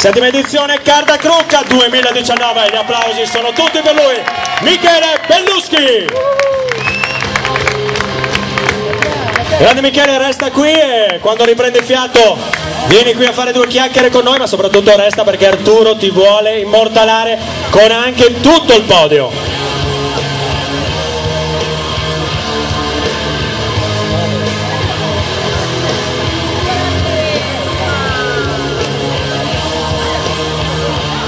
settima edizione Carda Crucca 2019, gli applausi sono tutti per lui, Michele Belluschi. Grande Michele resta qui e quando riprende fiato vieni qui a fare due chiacchiere con noi, ma soprattutto resta perché Arturo ti vuole immortalare con anche tutto il podio.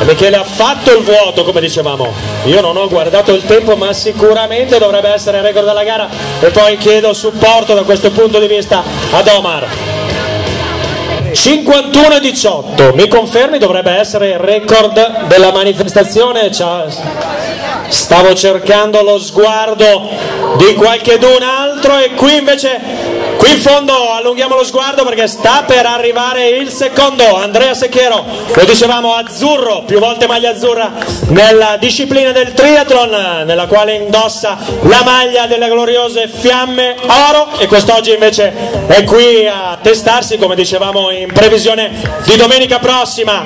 Michele ha fatto il vuoto come dicevamo. Io non ho guardato il tempo ma sicuramente dovrebbe essere il record della gara. E poi chiedo supporto da questo punto di vista ad Omar. 51 18 mi confermi? Dovrebbe essere il record della manifestazione? Stavo cercando lo sguardo di qualchedun altro e qui invece Qui in fondo allunghiamo lo sguardo perché sta per arrivare il secondo, Andrea Secchiero, lo dicevamo azzurro, più volte maglia azzurra nella disciplina del triathlon, nella quale indossa la maglia delle gloriose fiamme oro. E quest'oggi invece è qui a testarsi, come dicevamo in previsione di domenica prossima,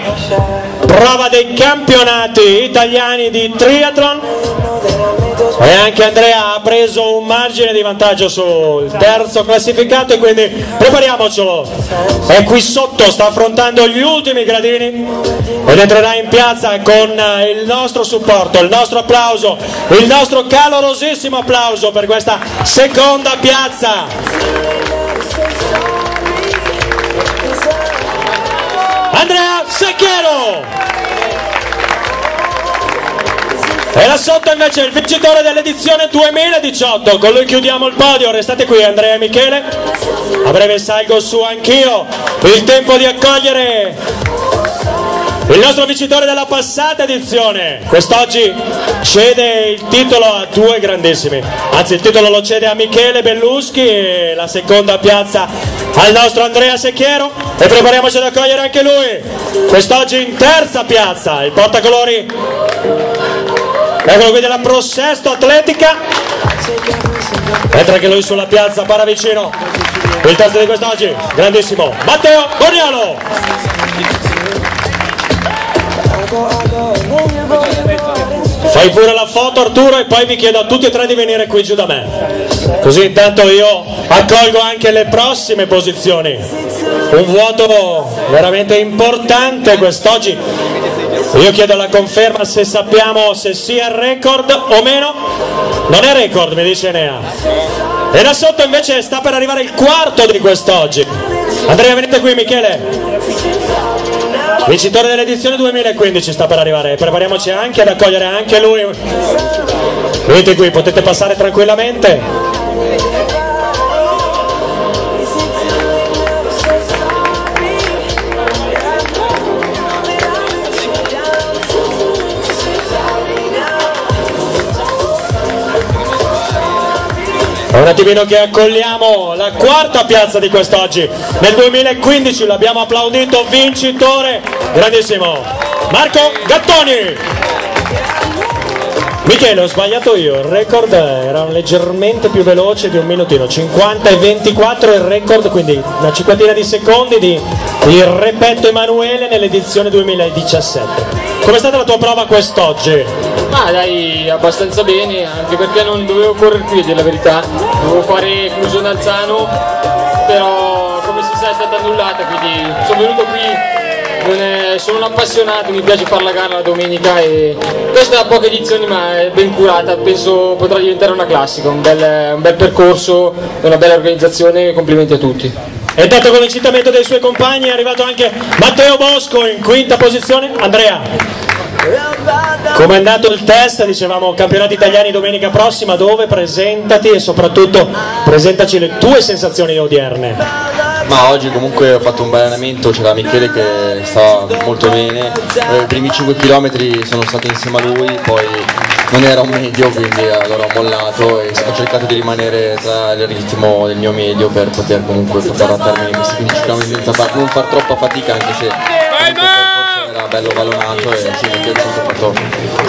prova dei campionati italiani di triathlon e anche Andrea ha preso un margine di vantaggio sul terzo classificato e quindi prepariamocelo. È qui sotto sta affrontando gli ultimi gradini ed entrerà in piazza con il nostro supporto il nostro applauso il nostro calorosissimo applauso per questa seconda piazza. Andrea Secchiero e là sotto invece il vincitore dell'edizione 2018, con lui chiudiamo il podio, restate qui Andrea e Michele, a breve salgo su anch'io, il tempo di accogliere il nostro vincitore della passata edizione, quest'oggi cede il titolo a due grandissimi, anzi il titolo lo cede a Michele Belluschi e la seconda piazza al nostro Andrea Secchiero. E prepariamoci ad accogliere anche lui, quest'oggi in terza piazza, il portacolori Eccolo qui della Prosesto Atletica. Entra anche lui sulla piazza Paravicino. Il test di quest'oggi, grandissimo. Matteo Boniano. Fai pure la foto Arturo e poi vi chiedo a tutti e tre di venire qui giù da me. Così intanto io accolgo anche le prossime posizioni. Un vuoto veramente importante quest'oggi io chiedo la conferma se sappiamo se sia record o meno. Non è record, mi dice Nea. E da sotto invece sta per arrivare il quarto di quest'oggi. Andrea, venite qui, Michele. Vincitore dell'edizione 2015 sta per arrivare. Prepariamoci anche ad accogliere anche lui. Venite qui, potete passare tranquillamente. Un attimino che accogliamo la quarta piazza di quest'oggi. Nel 2015 l'abbiamo applaudito vincitore, grandissimo, Marco Gattoni. Michele, ho sbagliato io, il record era leggermente più veloce di un minutino, 50 e 24 il record, quindi una cinquantina di secondi di il repetto Emanuele nell'edizione 2017. Com'è stata la tua prova quest'oggi? Ah dai, abbastanza bene, anche perché non dovevo correre qui, a la verità, dovevo fare Clusione Alzano, però come si sa è stata annullata, quindi sono venuto qui sono un appassionato, mi piace fare la gara la domenica e questa è poche edizioni ma è ben curata, penso potrà diventare una classica, un bel, un bel percorso, una bella organizzazione, complimenti a tutti. E intanto con l'incitamento dei suoi compagni è arrivato anche Matteo Bosco in quinta posizione. Andrea, come è andato il test? Dicevamo campionati italiani domenica prossima, dove? Presentati e soprattutto presentaci le tue sensazioni odierne. Ma oggi comunque ho fatto un bel allenamento, c'era Michele che stava molto bene, eh, i primi 5 km sono stato insieme a lui, poi non era un medio quindi allora ho mollato e ho cercato di rimanere tra il ritmo del mio medio per poter comunque portare a termine questi 15 km senza far, non far troppa fatica anche se bello ballonato e mi è piaciuto, fatto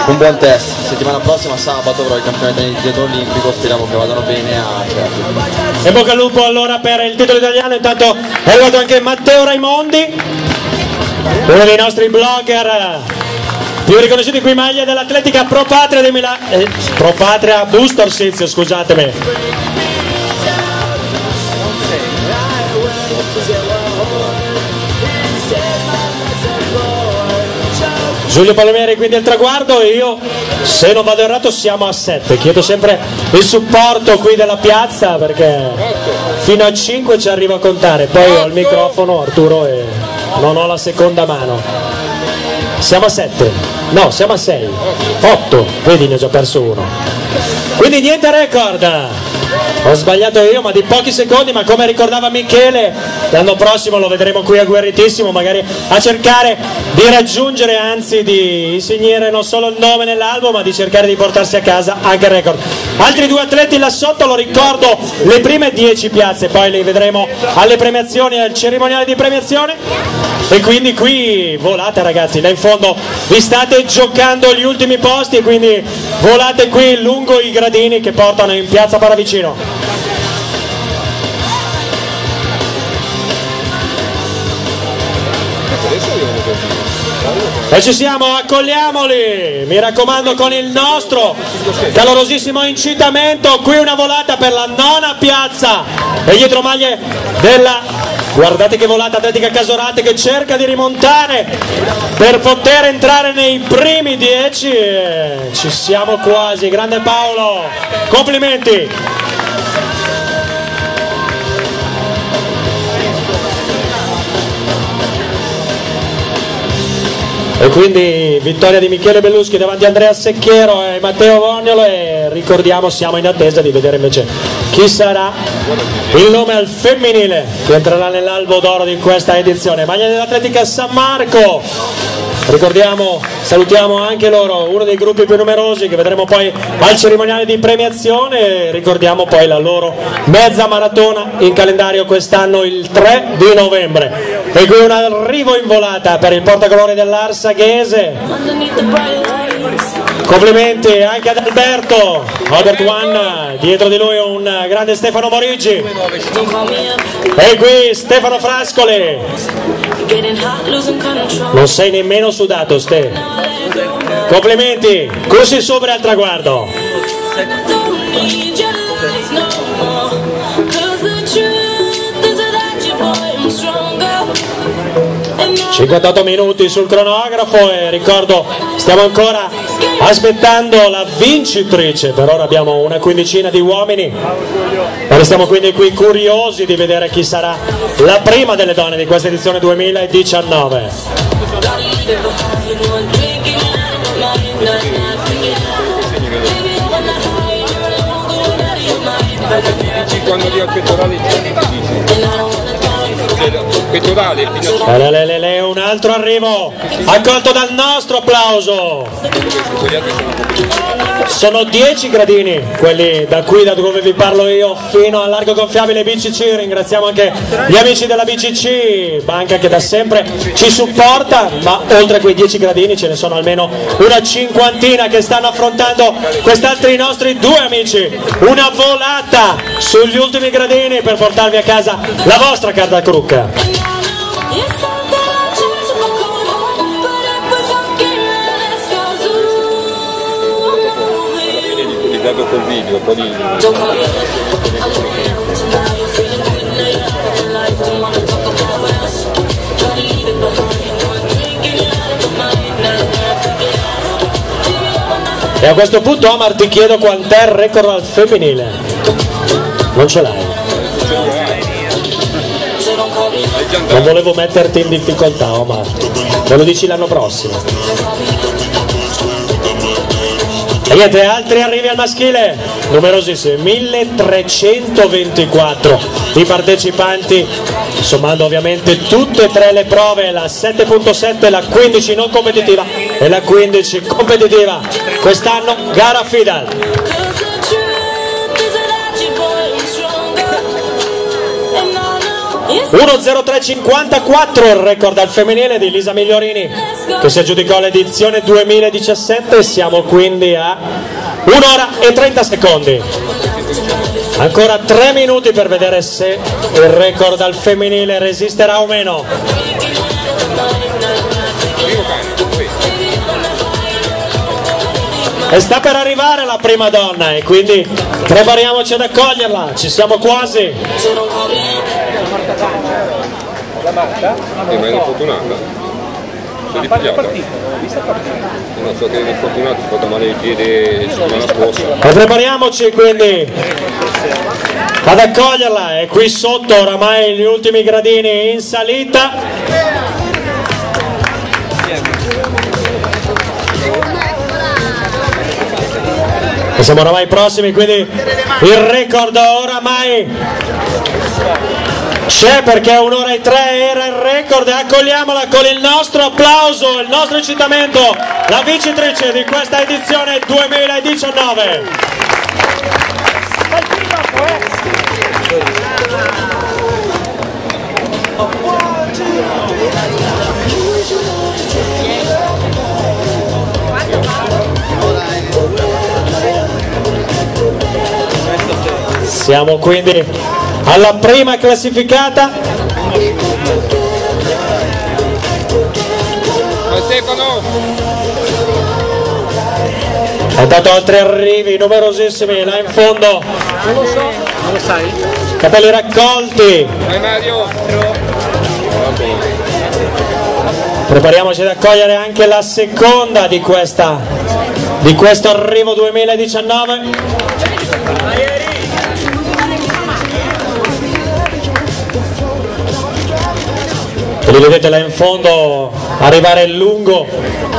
un buon test. Settimana prossima, sabato, avrò il campionato di dietro olimpico, speriamo che vadano bene a Cerchi. E bocca al lupo allora per il titolo italiano, intanto è arrivato anche Matteo Raimondi. uno dei nostri blogger più riconosciuti qui maglia dell'Atletica Pro Patria di Milano eh, Pro Patria Busto scusatemi Giulio Palomeri quindi al traguardo e io se non vado errato siamo a 7 chiedo sempre il supporto qui della piazza perché fino a 5 ci arrivo a contare. Poi ho il microfono Arturo e non ho la seconda mano. Siamo a 7 no siamo a 6 8 vedi ne ho già perso uno. Quindi niente record ho sbagliato io, ma di pochi secondi, ma come ricordava Michele, l'anno prossimo lo vedremo qui a Guerritissimo, magari a cercare di raggiungere, anzi di insignire non solo il nome nell'albo, ma di cercare di portarsi a casa anche il record. Altri due atleti là sotto, lo ricordo, le prime 10 piazze, poi li vedremo alle premiazioni, al cerimoniale di premiazione. E quindi qui volate ragazzi, là in fondo vi state giocando gli ultimi posti e quindi volate qui lungo i gradini che portano in piazza Paravicino. E ci siamo, accogliamoli, mi raccomando con il nostro calorosissimo incitamento, qui una volata per la nona piazza. E dietro maglie della, guardate che volata Atletica Casorate che cerca di rimontare per poter entrare nei primi dieci, ci siamo quasi, grande Paolo, complimenti. E quindi vittoria di Michele Belluschi davanti a Andrea Secchiero e Matteo Vognolo e ricordiamo siamo in attesa di vedere invece chi sarà il nome al femminile che entrerà nell'albo d'oro di questa edizione. Maglia dell'Atletica San Marco Ricordiamo, salutiamo anche loro, uno dei gruppi più numerosi che vedremo poi al cerimoniale di premiazione. Ricordiamo poi la loro mezza maratona in calendario quest'anno il 3 di novembre. E qui un arrivo in volata per il portacolore dell'Arsaghese. Complimenti anche ad Alberto, Albert One, dietro di lui un grande Stefano Morigi. E qui Stefano Frascoli. Non sei nemmeno sudato, Ste. Complimenti, così sopra al traguardo. 58 minuti sul cronografo e ricordo stiamo ancora aspettando la vincitrice per ora abbiamo una quindicina di uomini. Restiamo quindi qui curiosi di vedere chi sarà la prima delle donne di questa edizione 2019 quando li ho pettorale fino a... un altro arrivo accolto dal nostro applauso. Sono 10 gradini quelli da qui da dove vi parlo io fino al largo gonfiabile BCC ringraziamo anche gli amici della BCC banca che da sempre ci supporta ma oltre a quei 10 gradini ce ne sono almeno una cinquantina che stanno affrontando quest'altri nostri due amici. Una volata sugli ultimi gradini per portarvi a casa la vostra carta crucca col video, di... E a questo punto Omar ti chiedo quant'è il record al femminile. Non ce l'hai. Non volevo metterti in difficoltà Omar. Me lo dici l'anno prossimo. E niente, altri arrivi al maschile, numerosissimi, 1324 i partecipanti, sommando ovviamente tutte e tre le prove, la 7.7, la 15 non competitiva e la 15 competitiva. Quest'anno gara Fidal. 1.03.54 record al femminile di Lisa Migliorini che si aggiudicò l'edizione 2017 siamo quindi a 1 ora e 30 secondi. Ancora 3 minuti per vedere se il record al femminile resisterà o meno. E sta per arrivare la prima donna e quindi prepariamoci ad accoglierla. Ci siamo quasi. E ma è infortunata? Sei ripigliata? Non so che è infortunata, si è fatta male il piede settimana scorsa. E prepariamoci quindi ad accoglierla, è qui sotto oramai gli ultimi gradini in salita. E siamo oramai prossimi, quindi il record oramai c'è perché un'ora e tre era il record e accogliamola con il nostro applauso, il nostro incitamento, la vincitrice di questa edizione 2019. Siamo quindi alla prima classificata. Ho dato altri arrivi numerosissimi là in fondo. Non lo so, non lo sai? Capelli raccolti. Vai Mario! Prepariamoci ad accogliere anche la seconda di questa di questo arrivo 2019. Li vedete là in fondo arrivare lungo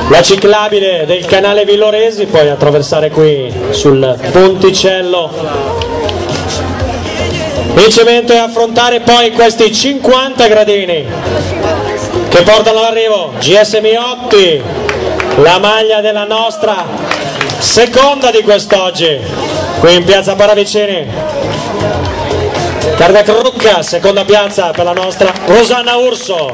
la ciclabile del canale Villoresi, poi attraversare qui sul ponticello il cemento e affrontare poi questi 50 gradini che portano all'arrivo GS Miotti, la maglia della nostra seconda di quest'oggi, qui in piazza Paravicini. Cardiac Rucca, seconda piazza per la nostra Rosanna Urso.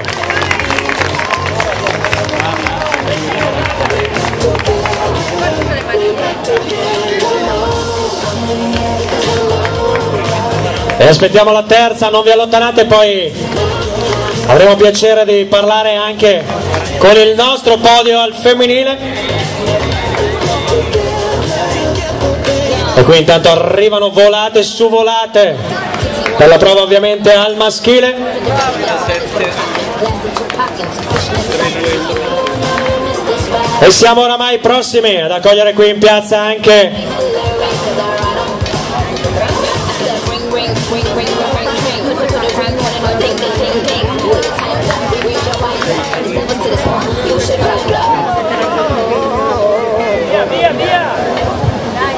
E aspettiamo la terza, non vi allontanate, poi avremo piacere di parlare anche con il nostro podio al femminile. E qui intanto arrivano volate su volate per la prova ovviamente al maschile. E siamo oramai prossimi ad accogliere qui in piazza anche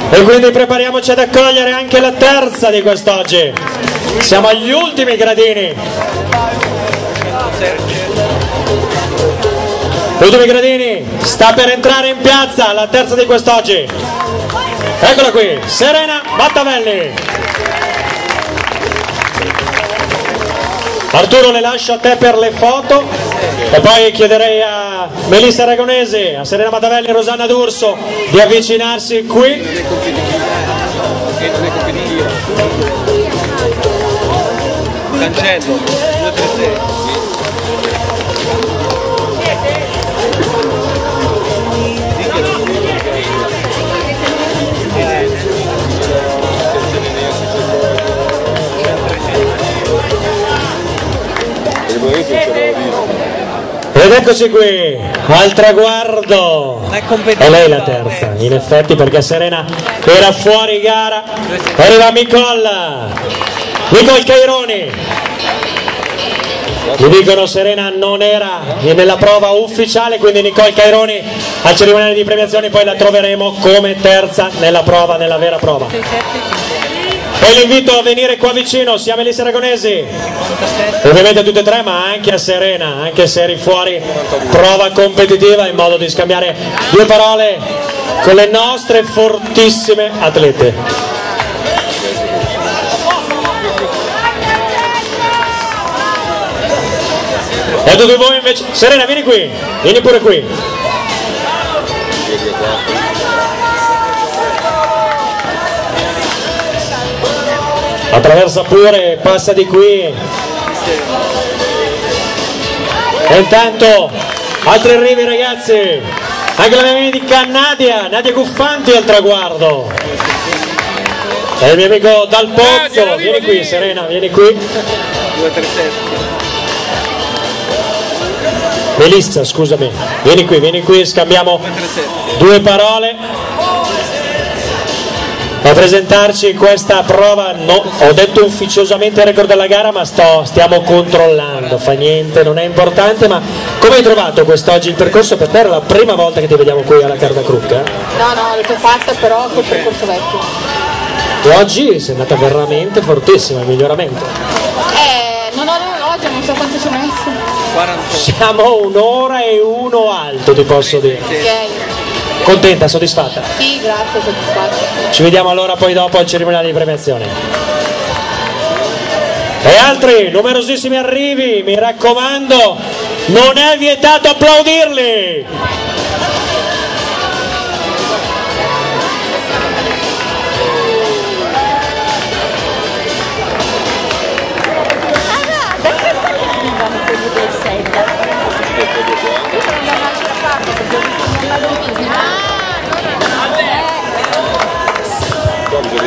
E quindi prepariamoci ad accogliere anche la terza di quest'oggi. Siamo agli ultimi gradini. Ultimi gradini, sta per entrare in piazza la terza di quest'oggi. Eccola qui, Serena Mattavelli. Arturo le lascio a te per le foto e poi chiederei a Melissa Aragonese, a Serena Matavelli e Rosanna D'Urso di avvicinarsi qui. Cancello, 236. Per il momento non ce l'ho visto. Ed eccoci qui, al traguardo. È lei la terza, in effetti, perché Serena era fuori gara. Arriva Micol. Nicol Caironi. Mi dicono Serena non era nella prova ufficiale, quindi Nicole Caironi al cerimoniale di premiazioni poi la troveremo come terza nella prova, nella vera prova. Poi l'invito a venire qua vicino sia a Melissa Aragonesi, ovviamente a tutte e tre, ma anche a Serena, anche se eri fuori prova competitiva in modo di scambiare due parole con le nostre fortissime atlete. E a tutti voi invece, Serena vieni qui, vieni pure qui. Attraversa pure, passa di qui. E intanto altri arrivi ragazzi. Anche la mia amica Nadia, Nadia Guffanti al traguardo. E il mio amico Dal Pozzo, vieni qui Serena, vieni qui. 237. Melissa, scusami, vieni qui, vieni qui, scambiamo 237. due parole. A presentarci questa prova, no, ho detto ufficiosamente il record della gara, ma sto- stiamo controllando, fa niente, non è importante, ma come hai trovato quest'oggi il percorso? Per te era la prima volta che ti vediamo qui alla Carda Crucca? No, no, l'ho fatta però col percorso vecchio. E oggi sei andata veramente fortissima, il miglioramento. Eh, non ho l'orologio, non so quanto ci ho messo. 48. Siamo un'ora e uno alto, ti posso dire. Ok. Contenta, soddisfatta? Sì, grazie, soddisfatto. Ci vediamo allora poi dopo al cerimoniale di premiazione. E altri numerosissimi arrivi, mi raccomando, non è vietato applaudirli.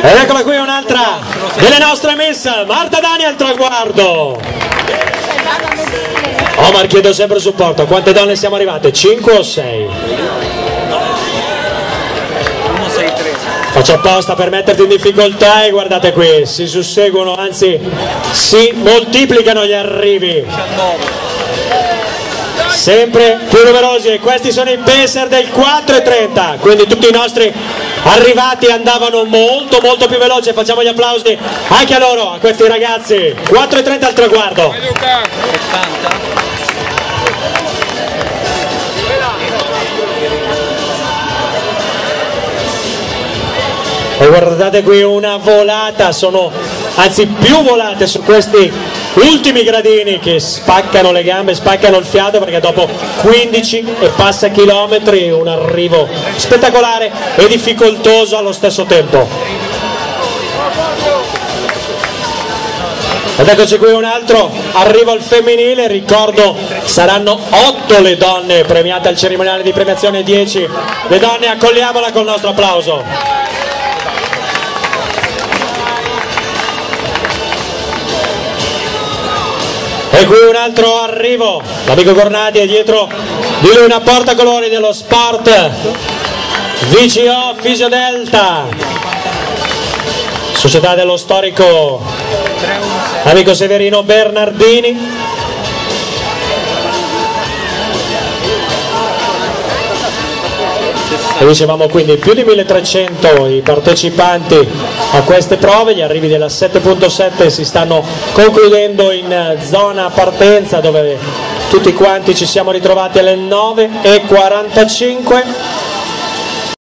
Ed eccola qui un'altra delle nostre messe, Marta Dani al traguardo. Omar chiedo sempre supporto, quante donne siamo arrivate? 5 o 6? 163. Faccio apposta per metterti in difficoltà e guardate qui, si susseguono, anzi si moltiplicano gli arrivi. 19. Sempre più numerosi e questi sono i pacer del 4.30 quindi tutti i nostri arrivati andavano molto molto più veloci. Facciamo gli applausi anche a loro a questi ragazzi. 4.30 al traguardo. 70. e guardate qui una volata sono anzi più volate su questi ultimi gradini che spaccano le gambe spaccano il fiato perché dopo 15 e passa chilometri un arrivo spettacolare e difficoltoso allo stesso tempo. Ed eccoci qui un altro arrivo al femminile ricordo saranno 8 le donne premiate al cerimoniale di premiazione 10 le donne accogliamola col nostro applauso E qui un altro arrivo, l'amico Cornati è dietro di lui una portacolori dello sport VCO Fisiodelta, società dello storico amico Severino Bernardini. E dicevamo quindi più di 1300 i partecipanti a queste prove, gli arrivi della 7.7 si stanno concludendo in zona partenza dove tutti quanti ci siamo ritrovati alle 9.45